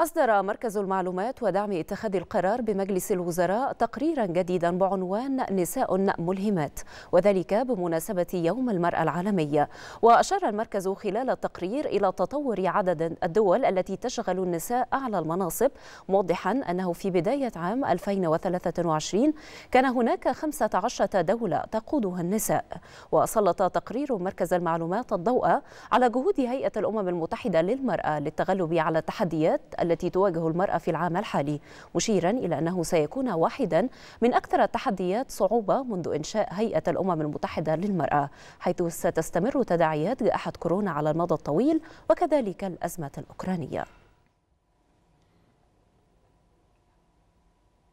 أصدر مركز المعلومات ودعم اتخاذ القرار بمجلس الوزراء تقريرا جديدا بعنوان نساء ملهمات وذلك بمناسبة يوم المرأة العالمي. وأشار المركز خلال التقرير إلى تطور عدد الدول التي تشغل النساء أعلى المناصب موضحا أنه في بداية عام 2023 كان هناك 15 دولة تقودها النساء. وسلط تقرير مركز المعلومات الضوء على جهود هيئة الأمم المتحدة للمرأة للتغلب على التحديات التي تواجه المرأة في العام الحالي مشيرا إلى أنه سيكون واحدا من أكثر التحديات صعوبة منذ إنشاء هيئة الأمم المتحدة للمرأة حيث ستستمر تداعيات جائحة كورونا على المدى الطويل وكذلك الأزمة الأوكرانية.